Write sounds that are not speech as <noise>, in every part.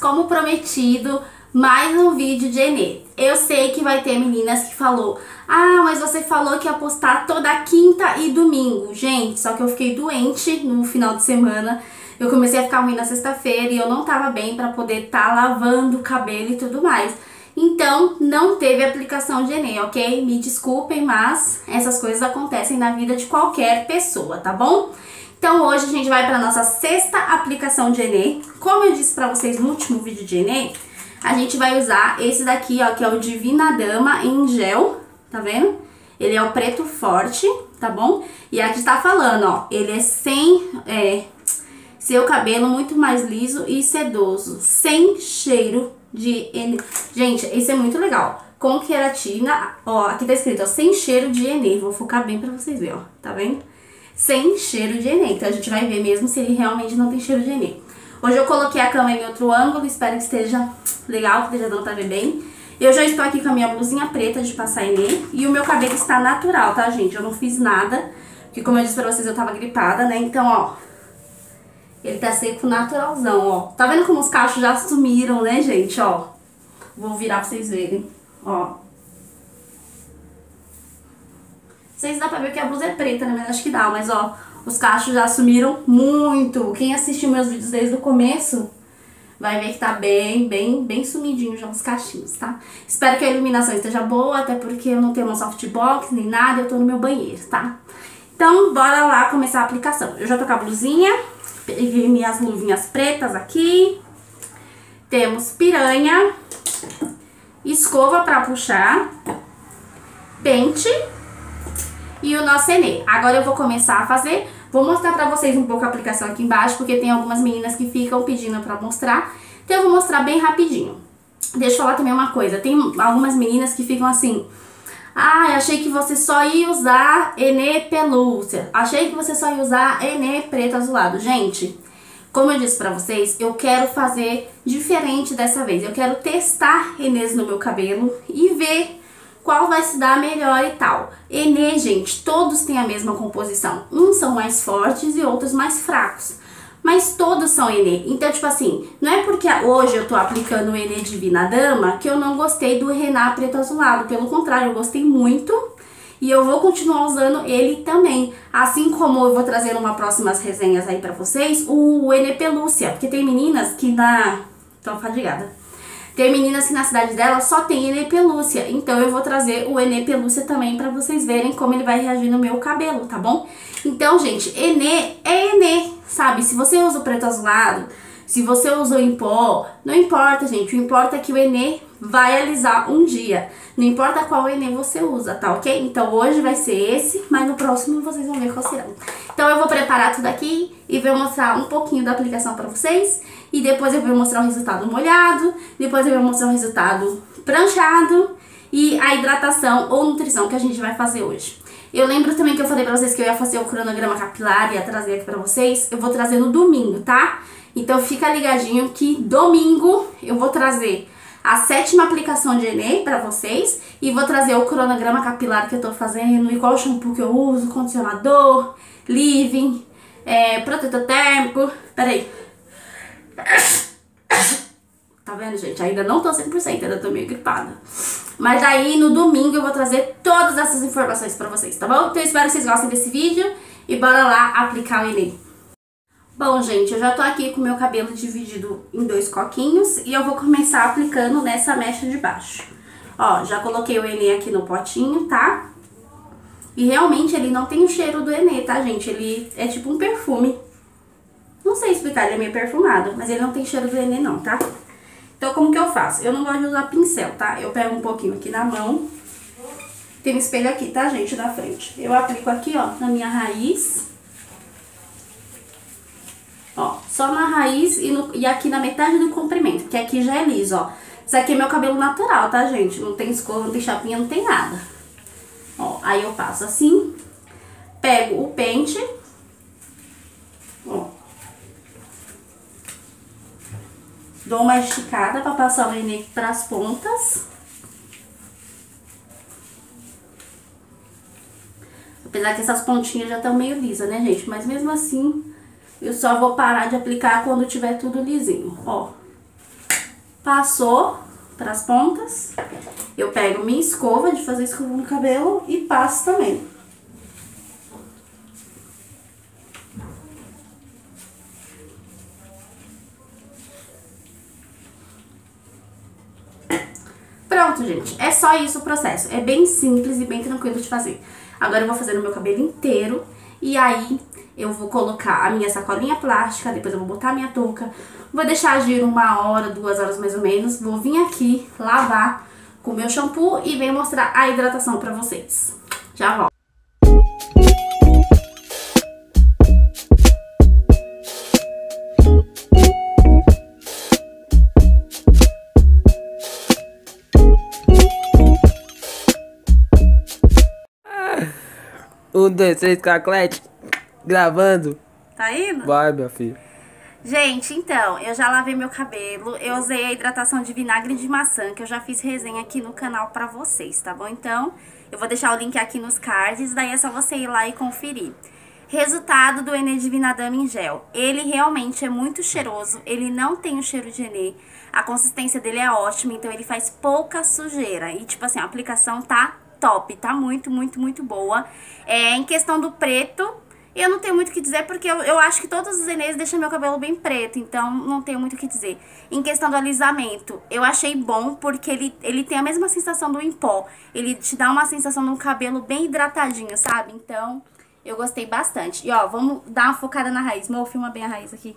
Como prometido, mais um vídeo de Enê. Eu sei que vai ter meninas que falou Ah, mas você falou que ia postar toda quinta e domingo. Gente, só que eu fiquei doente no final de semana. Eu comecei a ficar ruim na sexta-feira e eu não tava bem pra poder tá lavando o cabelo e tudo mais. Então, não teve aplicação de Enem, ok? Me desculpem, mas essas coisas acontecem na vida de qualquer pessoa, tá bom? Então, hoje a gente vai para nossa sexta aplicação de Enem. Como eu disse para vocês no último vídeo de Enem, a gente vai usar esse daqui, ó, que é o Divina Dama em gel, tá vendo? Ele é o preto forte, tá bom? E aqui tá falando, ó, ele é sem, é, seu cabelo muito mais liso e sedoso, sem cheiro de... Gente, esse é muito legal. Com queratina, ó, aqui tá escrito, ó, sem cheiro de Enê. Vou focar bem pra vocês verem, ó, tá vendo? Sem cheiro de Enê. Então a gente vai ver mesmo se ele realmente não tem cheiro de Enê. Hoje eu coloquei a cama em outro ângulo, espero que esteja legal, que esteja dando pra ver bem. Eu já estou aqui com a minha blusinha preta de passar Enê e o meu cabelo está natural, tá, gente? Eu não fiz nada, porque como eu disse pra vocês, eu tava gripada, né? Então, ó, ele tá seco naturalzão, ó. Tá vendo como os cachos já sumiram, né, gente, ó? Vou virar pra vocês verem, ó. Vocês dá pra ver que a blusa é preta, né? Mas acho que dá, mas ó, os cachos já sumiram muito. Quem assistiu meus vídeos desde o começo vai ver que tá bem, bem, bem sumidinho já os cachinhos, tá? Espero que a iluminação esteja boa, até porque eu não tenho uma softbox nem nada, eu tô no meu banheiro, tá? Então, bora lá começar a aplicação. Eu já tô com a blusinha, Peguei minhas luvinhas pretas aqui. Temos piranha, escova para puxar, pente e o nosso Enê. Agora eu vou começar a fazer, vou mostrar pra vocês um pouco a aplicação aqui embaixo, porque tem algumas meninas que ficam pedindo pra mostrar, então eu vou mostrar bem rapidinho. Deixa eu falar também uma coisa, tem algumas meninas que ficam assim, ah, achei que você só ia usar Enê pelúcia. Achei que você só ia usar Enê preto azulado. Gente, como eu disse pra vocês, eu quero fazer diferente dessa vez. Eu quero testar Enês no meu cabelo e ver qual vai se dar melhor e tal. Enê, gente, todos têm a mesma composição. Uns são mais fortes e outros mais fracos mas todos são Enê. Então, tipo assim, não é porque hoje eu tô aplicando o Enê Divina Dama que eu não gostei do Rená Preto Azulado. Pelo contrário, eu gostei muito e eu vou continuar usando ele também. Assim como eu vou trazer uma próximas resenhas aí pra vocês, o Enê Pelúcia. Porque tem meninas que na... Tô fadigada. Tem meninas que na cidade dela só tem Enê Pelúcia. Então eu vou trazer o Enê Pelúcia também pra vocês verem como ele vai reagir no meu cabelo, tá bom? Então, gente, Enê é Enê sabe? Se você usa o preto azulado, se você usou em pó, não importa, gente. O importa é que o Enê vai alisar um dia. Não importa qual Enê você usa, tá ok? Então hoje vai ser esse, mas no próximo vocês vão ver qual será. Então eu vou preparar tudo aqui e vou mostrar um pouquinho da aplicação pra vocês. E depois eu vou mostrar o resultado molhado, depois eu vou mostrar o resultado pranchado e a hidratação ou nutrição que a gente vai fazer hoje. Eu lembro também que eu falei pra vocês que eu ia fazer o cronograma capilar, ia trazer aqui pra vocês. Eu vou trazer no domingo, tá? Então fica ligadinho que domingo eu vou trazer a sétima aplicação de Enem pra vocês e vou trazer o cronograma capilar que eu tô fazendo e qual shampoo que eu uso, condicionador, living, é, protetor térmico. Peraí. Tá vendo, gente? Ainda não tô 100%, ainda tô meio gripada. Mas aí no domingo eu vou trazer todas essas informações pra vocês, tá bom? Então eu espero que vocês gostem desse vídeo e bora lá aplicar o Enem. Bom, gente, eu já tô aqui com o meu cabelo dividido em dois coquinhos e eu vou começar aplicando nessa mecha de baixo. Ó, já coloquei o Enê aqui no potinho, tá? E realmente ele não tem o cheiro do Enê, tá, gente? Ele é tipo um perfume. Não sei explicar, ele é meio perfumado, mas ele não tem cheiro do Enê não, tá? Então, como que eu faço? Eu não gosto de usar pincel, tá? Eu pego um pouquinho aqui na mão. Tem um espelho aqui, tá, gente, na frente. Eu aplico aqui, ó, na minha raiz. Ó, só na raiz e, no, e aqui na metade do comprimento, que aqui já é liso, ó. Isso aqui é meu cabelo natural, tá, gente? Não tem escova, não tem chapinha, não tem nada. Ó, aí eu passo assim, pego o pente, ó, Dou uma esticada para passar o para as pontas. Apesar que essas pontinhas já estão meio lisas, né, gente? Mas mesmo assim, Eu só vou parar de aplicar quando tiver tudo lisinho, ó. Passou pras pontas. Eu pego minha escova de fazer escova no cabelo e passo também. Pronto, gente. É só isso o processo. É bem simples e bem tranquilo de fazer. Agora eu vou fazer no meu cabelo inteiro. E aí eu vou colocar a minha sacolinha plástica, depois eu vou botar a minha touca. Vou deixar agir uma hora, duas horas mais ou menos. Vou vir aqui lavar com o meu shampoo e venho mostrar a hidratação pra vocês. Já volto. Um, dois, três, caclete. Gravando. Tá indo? Vai, minha filha. Gente, então, eu já lavei meu cabelo, eu usei a hidratação de vinagre de maçã, que eu já fiz resenha aqui no canal pra vocês, tá bom? Então, eu vou deixar o link aqui nos cards, daí é só você ir lá e conferir. Resultado do Enê de Vinadama em gel. Ele realmente é muito cheiroso, ele não tem o cheiro de Enê, a consistência dele é ótima, então ele faz pouca sujeira. E, tipo assim, a aplicação tá top, tá muito, muito, muito boa. É, em questão do preto, eu não tenho muito o que dizer porque eu, eu acho que todos os Enês deixam meu cabelo bem preto, então não tenho muito o que dizer. Em questão do alisamento, eu achei bom porque ele, ele tem a mesma sensação do em pó. Ele te dá uma sensação de um cabelo bem hidratadinho, sabe? Então, eu gostei bastante. E ó, vamos dar uma focada na raiz. Mo, filma bem a raiz aqui.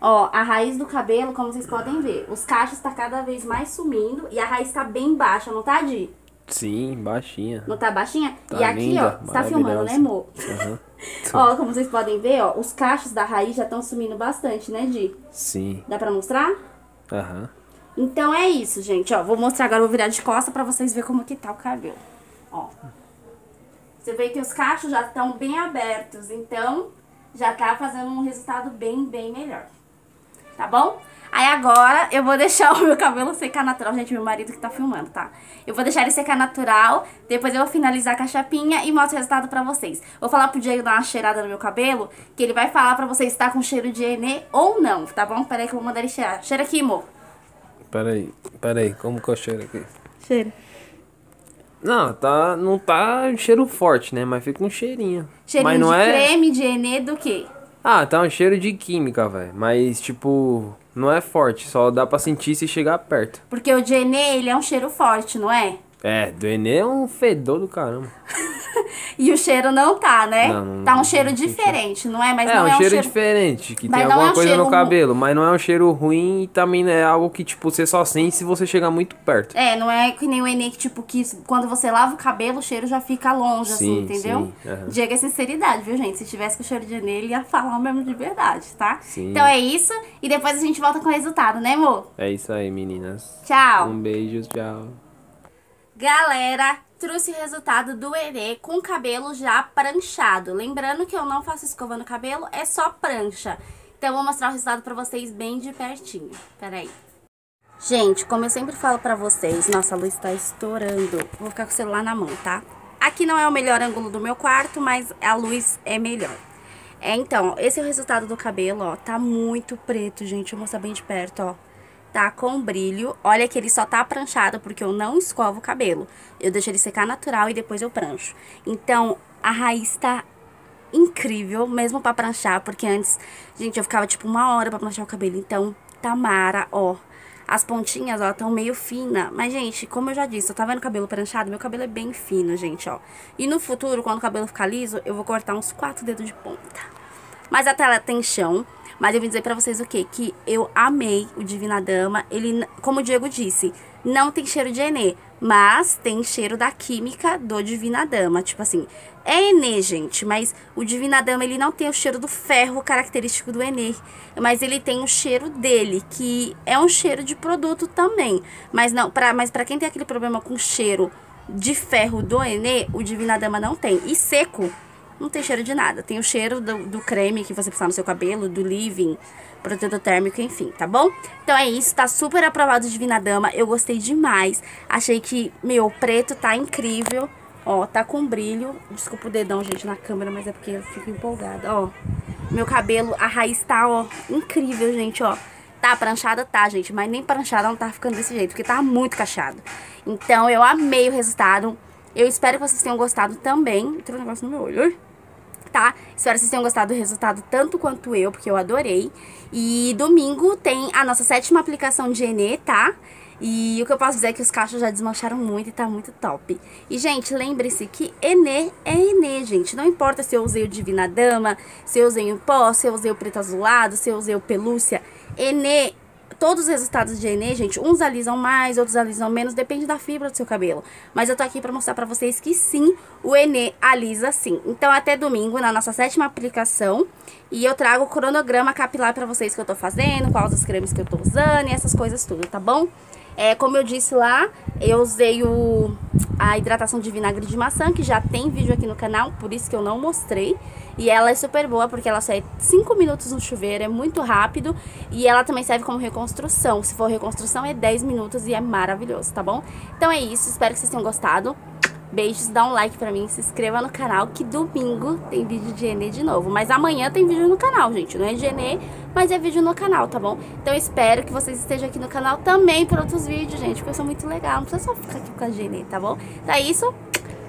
Ó, a raiz do cabelo, como vocês podem ver, os cachos tá cada vez mais sumindo e a raiz tá bem baixa, não tá, Di? Sim, baixinha. Não tá baixinha? Tá e aqui, linda, ó, você tá filmando, né, amor? Aham. <laughs> Ó, como vocês podem ver, ó, os cachos da raiz já estão sumindo bastante, né, Di? Sim. Dá pra mostrar? Aham. Então é isso, gente, ó. Vou mostrar agora, vou virar de costa pra vocês verem como que tá o cabelo. Ó. Você vê que os cachos já estão bem abertos, então já tá fazendo um resultado bem, bem melhor. Tá bom? Aí agora eu vou <laughs> deixar o meu cabelo secar natural. Gente, meu marido que tá filmando, tá? Eu vou deixar ele secar natural, depois eu vou finalizar com a chapinha e mostro o resultado pra vocês. Vou falar pro Diego dar uma cheirada no meu cabelo, que ele vai falar pra vocês se tá com cheiro de Enê ou não, tá bom? Pera aí que eu vou mandar ele cheirar. Cheira aqui, amor. Peraí, peraí, como que eu cheiro aqui? Cheira. Não, tá, não tá um cheiro forte, né? Mas fica um cheirinho. Cheirinho Mas não de é. creme de Enê do quê? Ah, tá um cheiro de química, velho. Mas, tipo, não é forte. Só dá pra sentir se chegar perto. Porque o de Enê, ele é um cheiro forte, não é? É, do Enê é um fedor do caramba. <laughs> E o cheiro não tá, né? Não, não- tá um cheiro diferente, não é? Mas é, não um é um cheiro, cheiro... diferente, que Mas tem não é alguma um coisa no cabelo, mas não é um cheiro ruim e também não é algo que, tipo, você só sente se você chegar muito perto. É, não é que nem o Enê que, tipo, que quando você lava o cabelo, o cheiro já fica longe, assim, Sim, entendeu? sim. Diego é sinceridade, viu, gente? Se tivesse com o cheiro de Enê, ele ia falar mesmo de verdade, tá? Sim. Então é isso, e depois a gente volta com o resultado, né, amor? É isso aí, meninas. Tchau! Um beijo, tchau. Galera, trouxe o resultado do Enê com o cabelo já pranchado. Lembrando que eu não faço escova no cabelo, é só prancha. Então eu vou mostrar o resultado pra vocês bem de pertinho. Peraí. Gente, como eu sempre falo pra vocês, nossa, a luz tá estourando. Vou ficar com o celular na mão, tá? Aqui não é o melhor ângulo do meu quarto, mas a luz é melhor. É, então, esse é o resultado do cabelo, ó. Tá muito preto, gente. Vou mostrar bem de perto, ó tá com brilho. Olha que ele só tá pranchado porque eu não escovo o cabelo. Eu deixo ele secar natural e depois eu prancho. Então, a raiz tá incrível, mesmo pra pranchar, porque antes, gente, eu ficava tipo uma hora pra pranchar o cabelo. Então, tá mara, ó. As pontinhas, ó, tão meio fina. Mas, gente, como eu já disse, eu tava vendo o cabelo pranchado, meu cabelo é bem fino, gente, ó. E no futuro, quando o cabelo ficar liso, eu vou cortar uns quatro dedos de ponta. Mas a tela tem chão. Mas eu vim dizer pra vocês o quê? Que eu amei o Divina Dama. Ele, como o Diego disse, não tem cheiro de Enê. Mas tem cheiro da química do Divina Dama. Tipo assim, é Enê, gente. Mas o Divina Dama, ele não tem o cheiro do ferro característico do Enê. Mas ele tem o cheiro dele, que é um cheiro de produto também. Mas não, pra, mas pra quem tem aquele problema com cheiro de ferro do Enê, o Divina Dama não tem. E seco, não tem cheiro de nada. Tem o cheiro do, do creme que você passar no seu cabelo, do living, protetor térmico, enfim, tá bom? Então é isso, tá super aprovado Divina Dama. Eu gostei demais. Achei que, meu, preto tá incrível. Ó, tá com brilho. Desculpa o dedão, gente, na câmera, mas é porque eu fico empolgada, ó. Meu cabelo, a raiz tá, ó, incrível, gente, ó. Tá pranchada? Tá, gente, mas nem pranchada não tá ficando desse jeito, porque tá muito cachado. Então, eu amei o resultado. Eu espero que vocês tenham gostado também. Entrou um negócio no meu olho. Tá? Espero que vocês tenham gostado do resultado tanto quanto eu, porque eu adorei. E domingo tem a nossa sétima aplicação de Enê, tá? E o que eu posso dizer é que os cachos já desmancharam muito e tá muito top. E, gente, lembre-se que Enê é Enê, gente. Não importa se eu usei o Divina Dama, se eu usei o pó, se eu usei o preto azulado, se eu usei o pelúcia. Enê todos os resultados de Enê, gente, uns alisam mais, outros alisam menos, depende da fibra do seu cabelo. Mas eu tô aqui pra mostrar pra vocês que sim, o Enê alisa sim. Então até domingo, na nossa sétima aplicação, e eu trago o cronograma capilar pra vocês que eu tô fazendo, quais os cremes que eu tô usando e essas coisas tudo, tá bom? É, como eu disse lá, eu usei o, a hidratação de vinagre de maçã, que já tem vídeo aqui no canal, por isso que eu não mostrei. E ela é super boa, porque ela sai 5 minutos no chuveiro, é muito rápido. E ela também serve como reconstrução. Se for reconstrução, é 10 minutos e é maravilhoso, tá bom? Então é isso, espero que vocês tenham gostado. Beijos, dá um like pra mim, se inscreva no canal que domingo tem vídeo de Enê de novo. Mas amanhã tem vídeo no canal, gente. Não é de Enê, mas é vídeo no canal, tá bom? Então espero que vocês estejam aqui no canal também por outros vídeos, gente. Porque eu sou muito legal, não precisa só ficar aqui com a Enê, tá bom? Então é isso.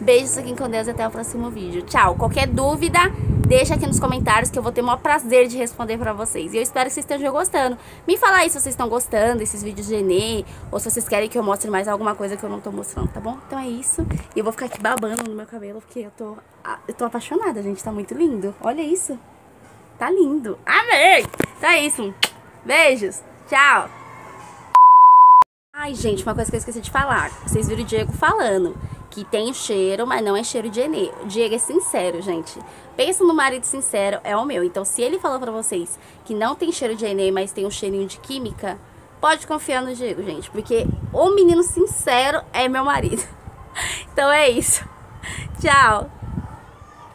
Beijos aqui com Deus e até o próximo vídeo. Tchau. Qualquer dúvida, deixa aqui nos comentários que eu vou ter o maior prazer de responder pra vocês. E eu espero que vocês estejam gostando. Me fala aí se vocês estão gostando desses vídeos de Enê, ou se vocês querem que eu mostre mais alguma coisa que eu não tô mostrando, tá bom? Então é isso. E eu vou ficar aqui babando no meu cabelo, porque eu tô, eu tô apaixonada, gente. Tá muito lindo. Olha isso. Tá lindo. Amei! Então é isso. Beijos. Tchau. Ai, gente, uma coisa que eu esqueci de falar. Vocês viram o Diego falando que tem cheiro, mas não é cheiro de Enê. O Diego é sincero, gente. Pensa no marido sincero, é o meu. Então, se ele falou pra vocês que não tem cheiro de Enê, mas tem um cheirinho de química, pode confiar no Diego, gente. Porque o menino sincero é meu marido. <laughs> Então é isso. Tchau.